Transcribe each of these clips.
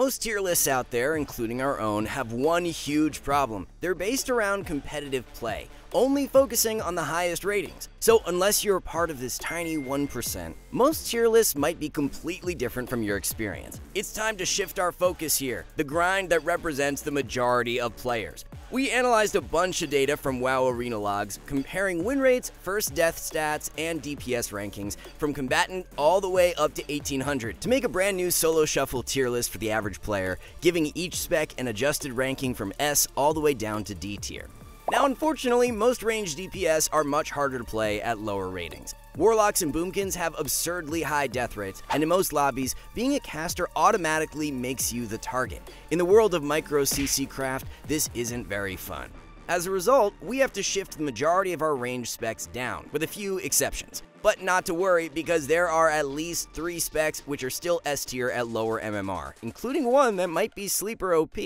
Most tier lists out there, including our own, have one huge problem. They're based around competitive play, only focusing on the highest ratings. So unless you're part of this tiny 1%, most tier lists might be completely different from your experience. It's time to shift our focus here, the grind that represents the majority of players. We analyzed a bunch of data from WoW Arena logs, comparing win rates, first death stats, and DPS rankings from combatant all the way up to 1800 to make a brand new solo shuffle tier list for the average player, giving each spec an adjusted ranking from S all the way down to D tier. Now, unfortunately, most ranged DPS are much harder to play at lower ratings. Warlocks and Boomkins have absurdly high death rates, and in most lobbies, being a caster automatically makes you the target. In the world of micro CC craft, this isn't very fun. As a result, we have to shift the majority of our range specs down, with a few exceptions. But not to worry, because there are at least three specs which are still S tier at lower MMR, including one that might be sleeper OP.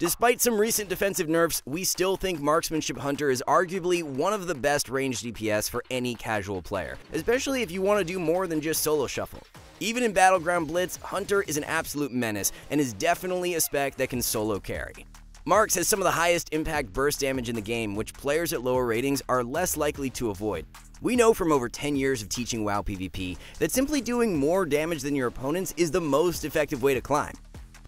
Despite some recent defensive nerfs, we still think Marksmanship Hunter is arguably one of the best ranged DPS for any casual player, especially if you want to do more than just solo shuffle. Even in Battleground Blitz, Hunter is an absolute menace and is definitely a spec that can solo carry. Marks has some of the highest impact burst damage in the game, which players at lower ratings are less likely to avoid. We know from over 10 years of teaching WoW PvP that simply doing more damage than your opponents is the most effective way to climb.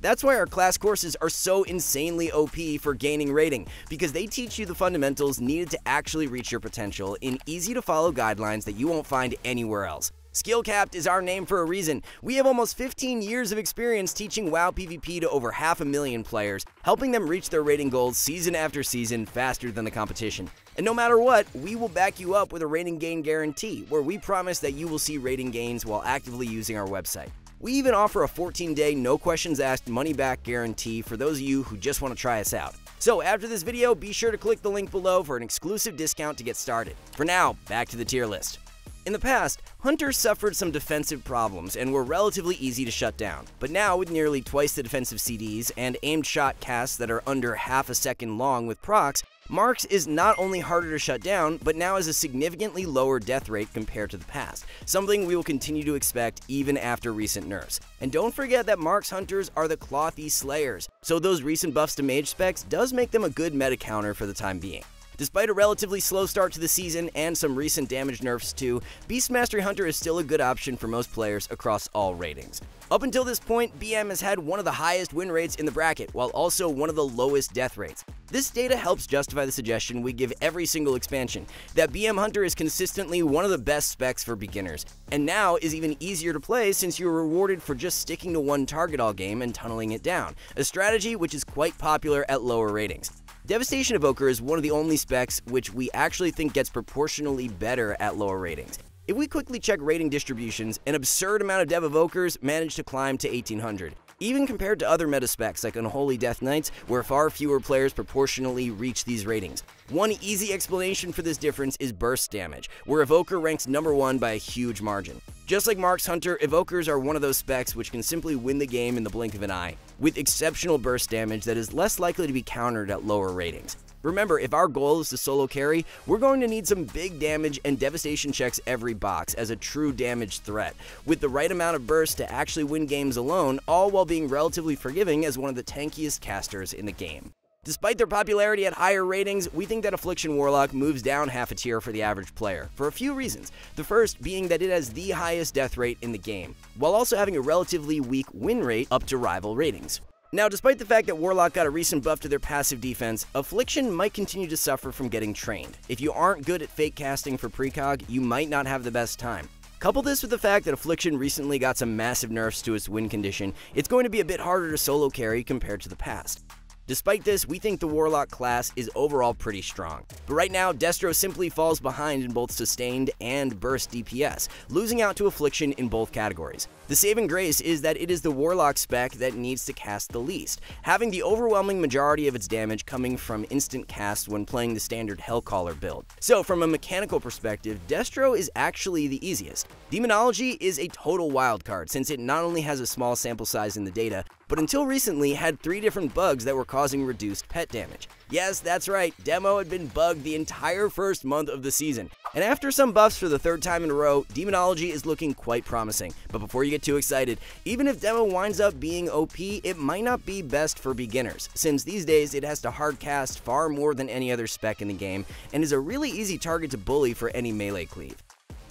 That's why our class courses are so insanely OP for gaining rating, because they teach you the fundamentals needed to actually reach your potential in easy to follow guidelines that you won't find anywhere else. Skill Capped is our name for a reason. We have almost 15 years of experience teaching WoW PvP to over half a million players, helping them reach their rating goals season after season faster than the competition. And no matter what, we will back you up with a rating gain guarantee, where we promise that you will see rating gains while actively using our website. We even offer a 14 day, no questions asked money back guarantee for those of you who just want to try us out. So, after this video, be sure to click the link below for an exclusive discount to get started. For now, back to the tier list. In the past, hunters suffered some defensive problems and were relatively easy to shut down. But now, with nearly twice the defensive CDs and aimed shot casts that are under half a second long with procs, Marks is not only harder to shut down, but now has a significantly lower death rate compared to the past, something we will continue to expect even after recent nerfs. And don't forget that Marks Hunters are the Clothy Slayers, so those recent buffs to mage specs does make them a good meta counter for the time being. Despite a relatively slow start to the season and some recent damage nerfs too, Beast Mastery Hunter is still a good option for most players across all ratings. Up until this point, BM has had one of the highest win rates in the bracket, while also one of the lowest death rates. This data helps justify the suggestion we give every single expansion, that BM Hunter is consistently one of the best specs for beginners, and now is even easier to play since you're rewarded for just sticking to one target all game and tunneling it down, a strategy which is quite popular at lower ratings. Devastation Evoker is one of the only specs which we actually think gets proportionally better at lower ratings. If we quickly check rating distributions, an absurd amount of Dev Evokers managed to climb to 1800 even compared to other meta specs like Unholy Death Knights, where far fewer players proportionally reach these ratings. One easy explanation for this difference is burst damage, where Evoker ranks number one by a huge margin. Just like Marks Hunter, Evokers are one of those specs which can simply win the game in the blink of an eye, with exceptional burst damage that is less likely to be countered at lower ratings. Remember, if our goal is to solo carry, we're going to need some big damage and devastation checks every box as a true damage threat, with the right amount of burst to actually win games alone, all while being relatively forgiving as one of the tankiest casters in the game. Despite their popularity at higher ratings, we think that Affliction Warlock moves down half a tier for the average player, for a few reasons. The first being that it has the highest death rate in the game, while also having a relatively weak win rate up to rival ratings. Now, despite the fact that Warlock got a recent buff to their passive defense, Affliction might continue to suffer from getting trained. If you aren't good at fake casting for precog, you might not have the best time. Couple this with the fact that Affliction recently got some massive nerfs to its win condition, it's going to be a bit harder to solo carry compared to the past. Despite this, we think the Warlock class is overall pretty strong. But right now, Destro simply falls behind in both sustained and burst DPS, losing out to Affliction in both categories. The saving grace is that it is the Warlock spec that needs to cast the least, having the overwhelming majority of its damage coming from instant cast when playing the standard Hellcaller build. So from a mechanical perspective, Destro is actually the easiest. Demonology is a total wildcard since it not only has a small sample size in the data, but until recently had three different bugs that were causing reduced pet damage. Yes, that's right, Demo had been bugged the entire first month of the season. And after some buffs for the third time in a row, Demonology is looking quite promising. But before you get too excited, even if Demo winds up being OP, it might not be best for beginners, since these days it has to hardcast far more than any other spec in the game, and is a really easy target to bully for any melee cleave.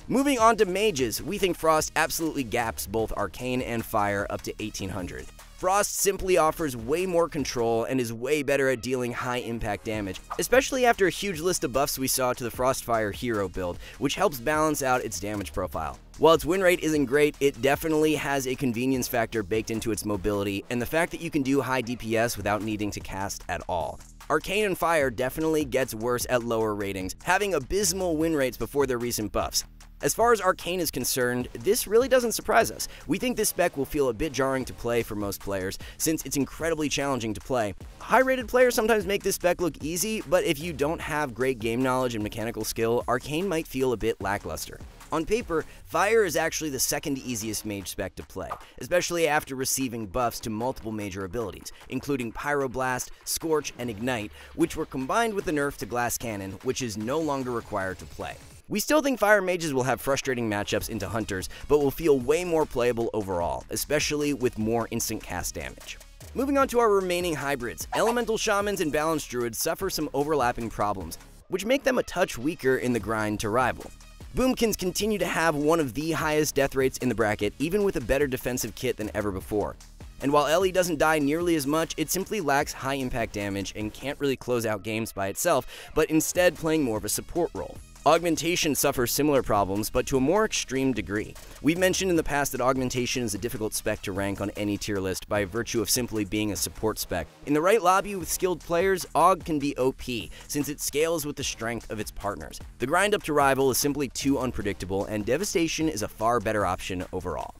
Moving on to mages, we think Frost absolutely gaps both Arcane and Fire up to 1800. Frost simply offers way more control and is way better at dealing high impact damage, especially after a huge list of buffs we saw to the Frostfire hero build, which helps balance out its damage profile. While its win rate isn't great, it definitely has a convenience factor baked into its mobility and the fact that you can do high DPS without needing to cast at all. Arcane and Fire definitely gets worse at lower ratings, having abysmal win rates before their recent buffs. As far as Arcane is concerned, this really doesn't surprise us. We think this spec will feel a bit jarring to play for most players, since it's incredibly challenging to play. High-rated players sometimes make this spec look easy, but if you don't have great game knowledge and mechanical skill, Arcane might feel a bit lackluster. On paper, Fire is actually the second easiest mage spec to play, especially after receiving buffs to multiple major abilities, including Pyroblast, Scorch, and Ignite, which were combined with the nerf to Glass Cannon, which is no longer required to play. We still think Fire Mages will have frustrating matchups into Hunters, but will feel way more playable overall, especially with more instant cast damage. Moving on to our remaining hybrids, Elemental Shamans and Balanced Druids suffer some overlapping problems, which make them a touch weaker in the grind to rival. Boomkins continue to have one of the highest death rates in the bracket, even with a better defensive kit than ever before. And while Ellie doesn't die nearly as much, it simply lacks high impact damage and can't really close out games by itself, but instead playing more of a support role. Augmentation suffers similar problems, but to a more extreme degree. We've mentioned in the past that Augmentation is a difficult spec to rank on any tier list by virtue of simply being a support spec. In the right lobby with skilled players, Aug can be OP, since it scales with the strength of its partners. The grind up to rival is simply too unpredictable, and Devastation is a far better option overall.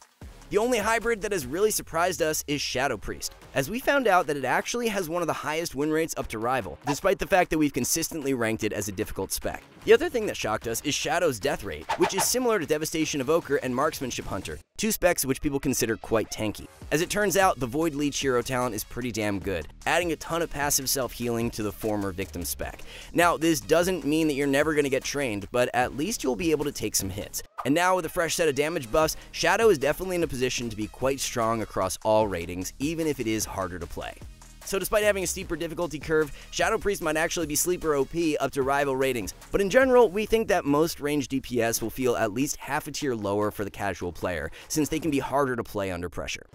The only hybrid that has really surprised us is Shadow Priest, as we found out that it actually has one of the highest win rates up to rival, despite the fact that we've consistently ranked it as a difficult spec. The other thing that shocked us is Shadow's death rate, which is similar to Devastation Evoker and Marksmanship Hunter, two specs which people consider quite tanky. As it turns out, the Void Leech hero talent is pretty damn good, adding a ton of passive self-healing to the former Victim spec. Now, this doesn't mean that you're never going to get trained, but at least you'll be able to take some hits. And now with a fresh set of damage buffs, Shadow is definitely in a position to be quite strong across all ratings, even if it is harder to play. So despite having a steeper difficulty curve, Shadow Priest might actually be sleeper OP up to rival ratings. But in general, we think that most range DPS will feel at least half a tier lower for the casual player, since they can be harder to play under pressure.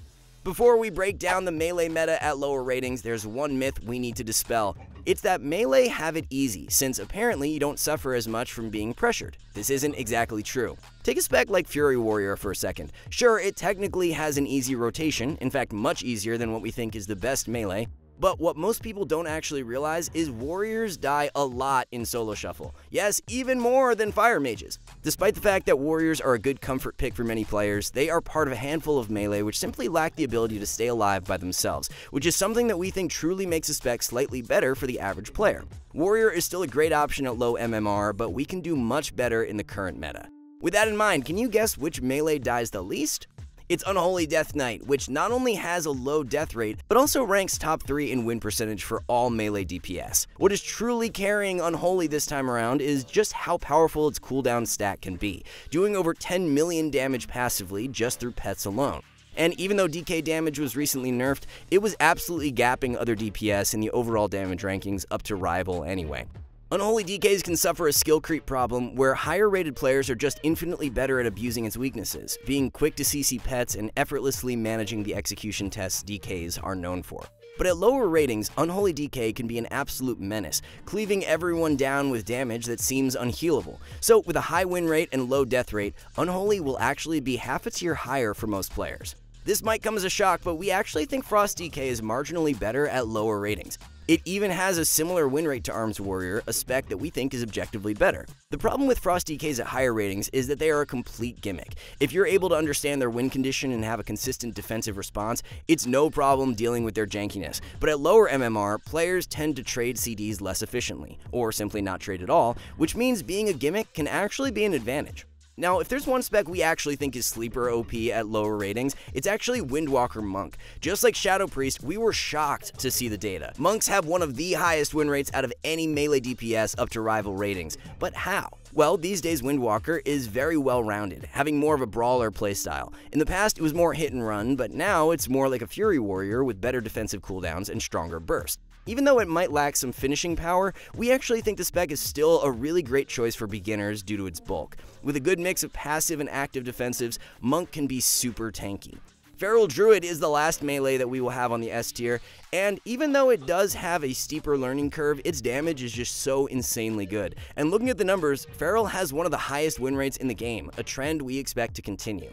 Before we break down the melee meta at lower ratings, there's one myth we need to dispel. It's that melee have it easy, since apparently you don't suffer as much from being pressured. This isn't exactly true. Take a spec like Fury Warrior for a second. Sure, it technically has an easy rotation, in fact much easier than what we think is the best melee, but what most people don't actually realize is warriors die a lot in solo shuffle. Yes, even more than fire mages. Despite the fact that warriors are a good comfort pick for many players, they are part of a handful of melee which simply lack the ability to stay alive by themselves, which is something that we think truly makes a spec slightly better for the average player. Warrior is still a great option at low MMR, but we can do much better in the current meta. With that in mind, can you guess which melee dies the least? It's Unholy Death Knight, which not only has a low death rate, but also ranks top 3 in win percentage for all melee DPS. What is truly carrying Unholy this time around is just how powerful its cooldown stat can be, doing over 10 million damage passively just through pets alone. And even though DK damage was recently nerfed, it was absolutely gapping other DPS in the overall damage rankings up to rival anyway. Unholy DKs can suffer a skill creep problem where higher rated players are just infinitely better at abusing its weaknesses, being quick to CC pets and effortlessly managing the execution tests DKs are known for. But at lower ratings, Unholy DK can be an absolute menace, cleaving everyone down with damage that seems unhealable. So with a high win rate and low death rate, Unholy will actually be half a tier higher for most players. This might come as a shock, but we actually think Frost DK is marginally better at lower ratings. It even has a similar win rate to Arms Warrior, a spec that we think is objectively better. The problem with Frost DKs at higher ratings is that they are a complete gimmick. If you're able to understand their win condition and have a consistent defensive response, it's no problem dealing with their jankiness. But at lower MMR, players tend to trade CDs less efficiently, or simply not trade at all, which means being a gimmick can actually be an advantage. Now, if there's one spec we actually think is sleeper OP at lower ratings, it's actually Windwalker Monk. Just like Shadow Priest, we were shocked to see the data. Monks have one of the highest win rates out of any melee DPS up to rival ratings. But how? Well, these days Windwalker is very well rounded, having more of a brawler playstyle. In the past, it was more hit and run, but now it's more like a Fury Warrior with better defensive cooldowns and stronger burst. Even though it might lack some finishing power, we actually think the spec is still a really great choice for beginners due to its bulk. With a good mix of passive and active defensives, Monk can be super tanky. Feral Druid is the last melee that we will have on the S tier, and even though it does have a steeper learning curve, its damage is just so insanely good. And looking at the numbers, Feral has one of the highest win rates in the game, a trend we expect to continue.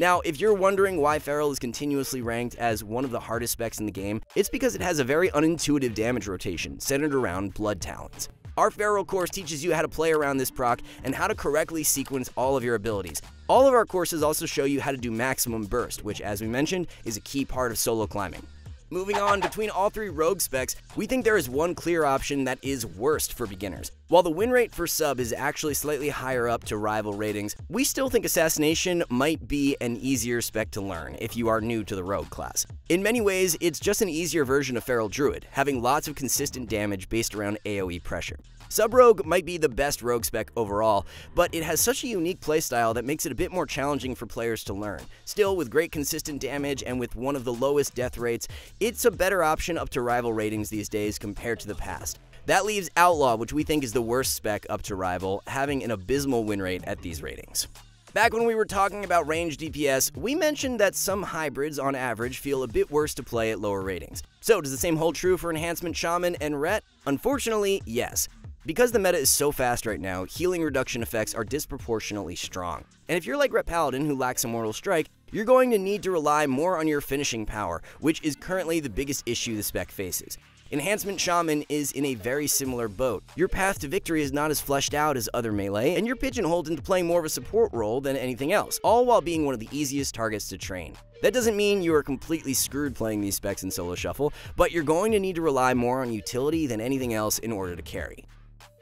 Now, if you're wondering why Feral is continuously ranked as one of the hardest specs in the game, it's because it has a very unintuitive damage rotation centered around Bloodtalons. Our Feral course teaches you how to play around this proc and how to correctly sequence all of your abilities. All of our courses also show you how to do maximum burst, which as we mentioned, is a key part of solo climbing. Moving on, between all three rogue specs, we think there is one clear option that is worst for beginners. While the win rate for sub is actually slightly higher up to rival ratings, we still think Assassination might be an easier spec to learn if you are new to the rogue class. In many ways, it's just an easier version of Feral Druid, having lots of consistent damage based around AoE pressure. Sub Rogue might be the best rogue spec overall, but it has such a unique playstyle that makes it a bit more challenging for players to learn. Still, with great consistent damage and with one of the lowest death rates, it's a better option up to rival ratings these days compared to the past. That leaves Outlaw, which we think is the worst spec up to rival, having an abysmal win rate at these ratings. Back when we were talking about range DPS, we mentioned that some hybrids on average feel a bit worse to play at lower ratings. So does the same hold true for Enhancement Shaman and Ret? Unfortunately, yes. Because the meta is so fast right now, healing reduction effects are disproportionately strong. And if you're like Ret Paladin who lacks Immortal Strike, you're going to need to rely more on your finishing power, which is currently the biggest issue the spec faces. Enhancement Shaman is in a very similar boat. Your path to victory is not as fleshed out as other melee, and you're pigeonholed into playing more of a support role than anything else, all while being one of the easiest targets to train. That doesn't mean you are completely screwed playing these specs in solo shuffle, but you're going to need to rely more on utility than anything else in order to carry.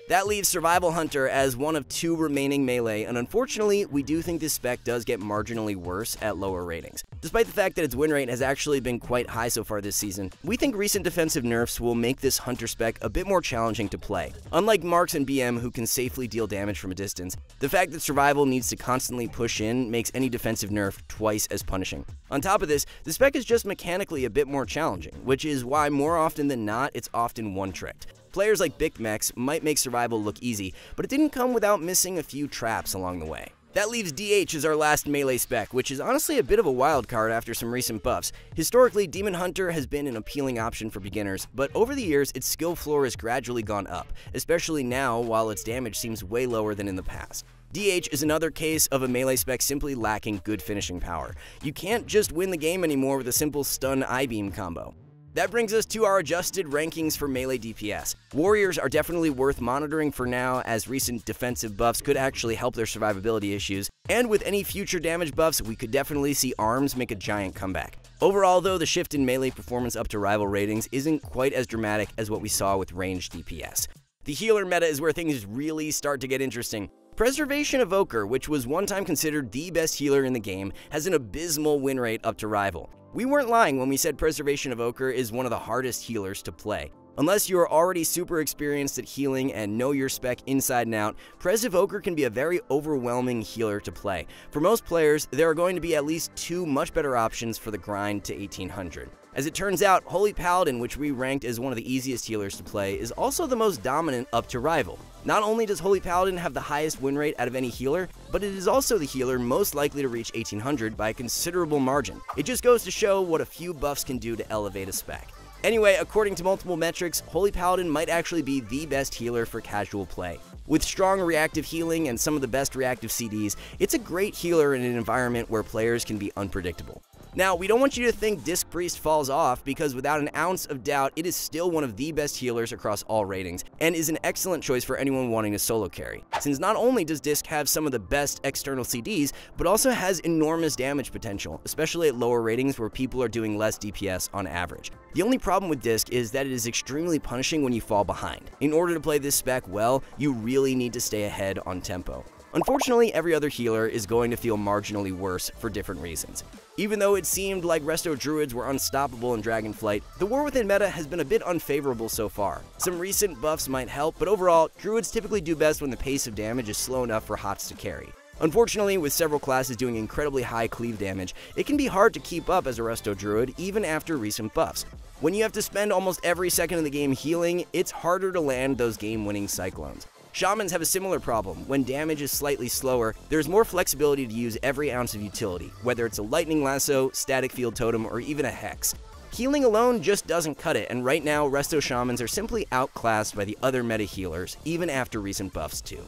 That leaves Survival Hunter as one of two remaining melee, and unfortunately, we do think this spec does get marginally worse at lower ratings. Despite the fact that its win rate has actually been quite high so far this season, we think recent defensive nerfs will make this Hunter spec a bit more challenging to play. Unlike Marks and BM who can safely deal damage from a distance, the fact that Survival needs to constantly push in makes any defensive nerf twice as punishing. On top of this, the spec is just mechanically a bit more challenging, which is why more often than not, it's often one-tricked. Players like Bicmex might make survival look easy, but it didn't come without missing a few traps along the way. That leaves DH as our last melee spec, which is honestly a bit of a wild card after some recent buffs. Historically, Demon Hunter has been an appealing option for beginners, but over the years, its skill floor has gradually gone up, especially now while its damage seems way lower than in the past. DH is another case of a melee spec simply lacking good finishing power. You can't just win the game anymore with a simple stun Eye Beam combo. That brings us to our adjusted rankings for melee DPS. Warriors are definitely worth monitoring for now, as recent defensive buffs could actually help their survivability issues, and with any future damage buffs, we could definitely see arms make a giant comeback. Overall, though, the shift in melee performance up to rival ratings isn't quite as dramatic as what we saw with ranged DPS. The healer meta is where things really start to get interesting. Preservation Evoker, which was one time considered the best healer in the game, has an abysmal win rate up to rival. We weren't lying when we said Preservation Evoker is one of the hardest healers to play. Unless you are already super experienced at healing and know your spec inside and out, Pres Evoker can be a very overwhelming healer to play. For most players, there are going to be at least two much better options for the grind to 1800. As it turns out, Holy Paladin, which we ranked as one of the easiest healers to play, is also the most dominant up to rival. Not only does Holy Paladin have the highest win rate out of any healer, but it is also the healer most likely to reach 1800 by a considerable margin. It just goes to show what a few buffs can do to elevate a spec. Anyway, according to multiple metrics, Holy Paladin might actually be the best healer for casual play. With strong reactive healing and some of the best reactive CDs, it's a great healer in an environment where players can be unpredictable. Now, we don't want you to think Disc Priest falls off because without an ounce of doubt, it is still one of the best healers across all ratings and is an excellent choice for anyone wanting to solo carry. Since not only does Disc have some of the best external CDs, but also has enormous damage potential, especially at lower ratings where people are doing less DPS on average. The only problem with Disc is that it is extremely punishing when you fall behind. In order to play this spec well, you really need to stay ahead on tempo. Unfortunately, every other healer is going to feel marginally worse for different reasons. Even though it seemed like Resto Druids were unstoppable in Dragonflight, the War Within meta has been a bit unfavorable so far. Some recent buffs might help, but overall, Druids typically do best when the pace of damage is slow enough for HOTS to carry. Unfortunately, with several classes doing incredibly high cleave damage, it can be hard to keep up as a Resto Druid even after recent buffs. When you have to spend almost every second of the game healing, it's harder to land those game-winning Cyclones. Shamans have a similar problem. When damage is slightly slower, there's more flexibility to use every ounce of utility, whether it's a lightning lasso, static field totem, or even a hex. Healing alone just doesn't cut it, and right now, Resto Shamans are simply outclassed by the other meta healers, even after recent buffs too.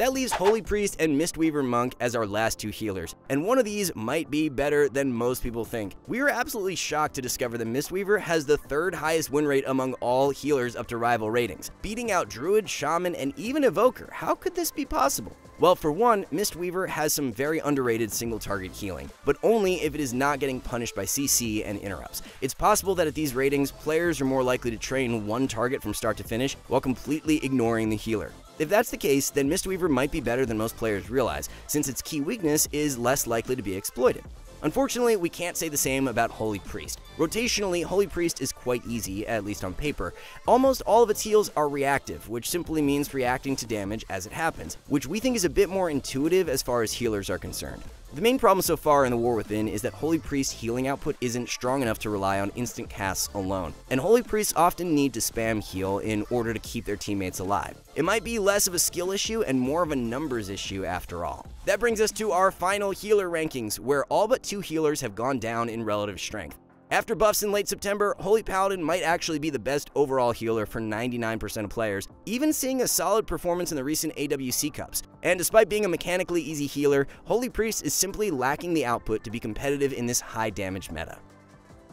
That leaves Holy Priest and Mistweaver Monk as our last two healers, and one of these might be better than most people think. We were absolutely shocked to discover that Mistweaver has the third highest win rate among all healers up to rival ratings, beating out Druid, Shaman, and even Evoker. How could this be possible? Well, for one, Mistweaver has some very underrated single target healing, but only if it is not getting punished by CC and interrupts. It's possible that at these ratings, players are more likely to train one target from start to finish while completely ignoring the healer. If that's the case, then Mistweaver might be better than most players realize, since its key weakness is less likely to be exploited. Unfortunately, we can't say the same about Holy Priest. Rotationally, Holy Priest is quite easy, at least on paper. Almost all of its heals are reactive, which simply means reacting to damage as it happens, which we think is a bit more intuitive as far as healers are concerned. The main problem so far in the War Within is that Holy Priest's healing output isn't strong enough to rely on instant casts alone, and Holy Priests often need to spam heal in order to keep their teammates alive. It might be less of a skill issue and more of a numbers issue after all. That brings us to our final healer rankings, where all but two healers have gone down in relative strength. After buffs in late September, Holy Paladin might actually be the best overall healer for 99% of players, even seeing a solid performance in the recent AWC Cups. And despite being a mechanically easy healer, Holy Priest is simply lacking the output to be competitive in this high damage meta.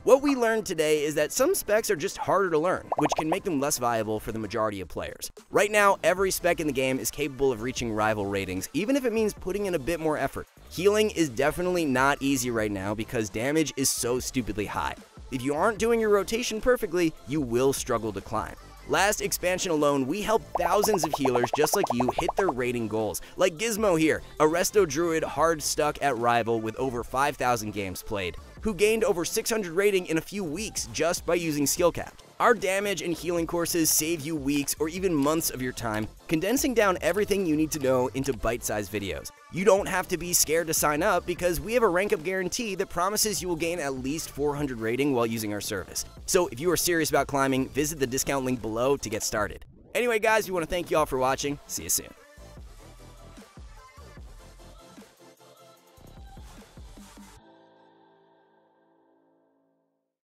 What we learned today is that some specs are just harder to learn, which can make them less viable for the majority of players. Right now, every spec in the game is capable of reaching rival ratings, even if it means putting in a bit more effort. Healing is definitely not easy right now because damage is so stupidly high. If you aren't doing your rotation perfectly, you will struggle to climb. Last expansion alone, we helped thousands of healers just like you hit their rating goals, like Gizmo here, a Resto Druid hard stuck at Rival with over 5,000 games played who gained over 600 rating in a few weeks just by using skill caps. Our damage and healing courses save you weeks or even months of your time, condensing down everything you need to know into bite-sized videos. You don't have to be scared to sign up because we have a rank up guarantee that promises you will gain at least 400 rating while using our service. So if you are serious about climbing, visit the discount link below to get started. Anyway guys, we want to thank you all for watching. See you soon.